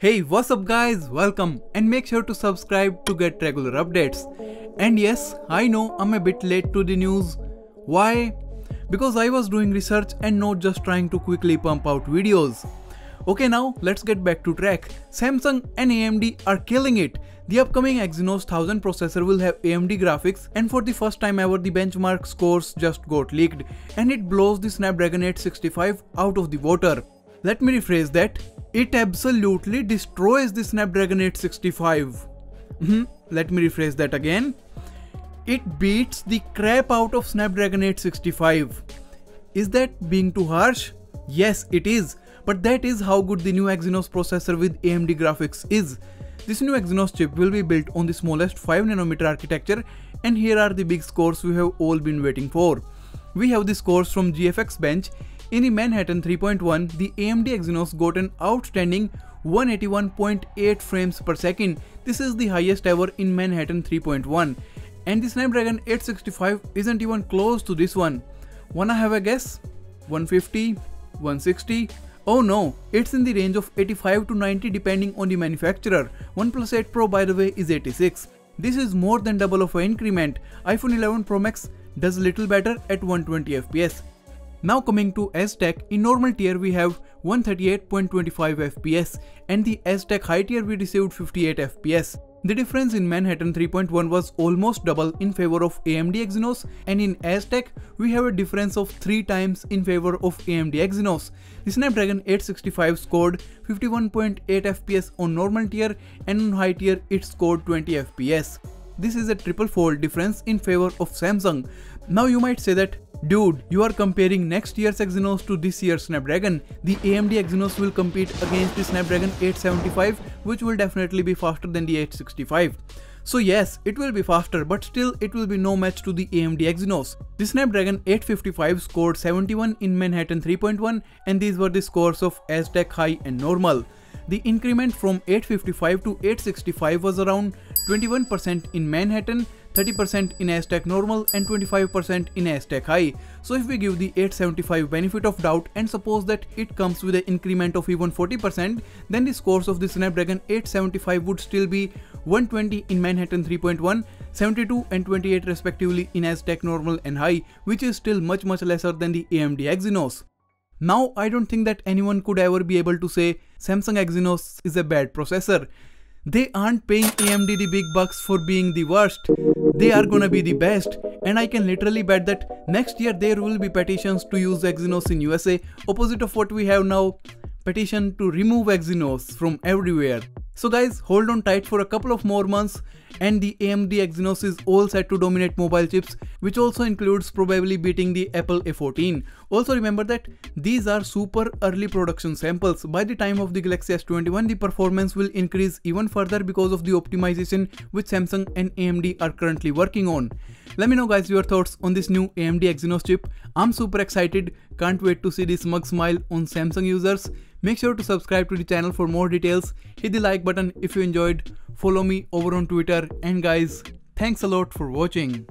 Hey, what's up guys? Welcome and make sure to subscribe to get regular updates. And yes, I know I'm a bit late to the news. Why? Because I was doing research and not just trying to quickly pump out videos. Okay now, let's get back to track. Samsung and AMD are killing it. The upcoming Exynos 1000 processor will have AMD graphics and for the first time ever the benchmark scores just got leaked and it blows the Snapdragon 865 out of the water. Let me rephrase that. It absolutely destroys the Snapdragon 865. Hmm, let me rephrase that again. It beats the crap out of Snapdragon 865. Is that being too harsh? Yes, it is. But that is how good the new Exynos processor with AMD graphics is. This new Exynos chip will be built on the smallest 5nm architecture and here are the big scores we have all been waiting for. We have the scores from GFX Bench in Manhattan 3.1, the AMD Exynos got an outstanding 181.8 frames per second. This is the highest ever in Manhattan 3.1. And the Snapdragon 865 isn't even close to this one. Wanna have a guess? 150? 160? Oh no, it's in the range of 85 to 90 depending on the manufacturer. OnePlus 8 Pro by the way is 86. This is more than double of an increment. iPhone 11 Pro Max does little better at 120 fps. Now coming to Aztec, in normal tier we have 138.25 FPS and the Aztec high tier we received 58 FPS. The difference in Manhattan 3.1 was almost double in favor of AMD Exynos and in Aztec we have a difference of 3 times in favor of AMD Exynos. The Snapdragon 865 scored 51.8 FPS on normal tier and on high tier it scored 20 FPS. This is a triple fold difference in favor of Samsung. Now you might say that Dude, you are comparing next year's Exynos to this year's Snapdragon. The AMD Exynos will compete against the Snapdragon 875 which will definitely be faster than the 865. So yes, it will be faster but still it will be no match to the AMD Exynos. The Snapdragon 855 scored 71 in Manhattan 3.1 and these were the scores of Aztec High and Normal. The increment from 855 to 865 was around 21% in Manhattan 30% in Aztec normal and 25% in Aztec high. So if we give the 875 benefit of doubt and suppose that it comes with an increment of even 40%, then the scores of the Snapdragon 875 would still be 120 in Manhattan 3.1, 72 and 28 respectively in Aztec normal and high, which is still much much lesser than the AMD Exynos. Now I don't think that anyone could ever be able to say Samsung Exynos is a bad processor. They aren't paying AMD the big bucks for being the worst they are gonna be the best and I can literally bet that next year there will be petitions to use Exynos in USA opposite of what we have now petition to remove Exynos from everywhere. So guys hold on tight for a couple of more months and the AMD Exynos is all set to dominate mobile chips which also includes probably beating the Apple A14. Also remember that these are super early production samples. By the time of the Galaxy S21 the performance will increase even further because of the optimization which Samsung and AMD are currently working on. Let me know guys your thoughts on this new AMD Exynos chip. I'm super excited, can't wait to see this smug smile on Samsung users. Make sure to subscribe to the channel for more details, hit the like button if you enjoyed, follow me over on Twitter. And guys, thanks a lot for watching.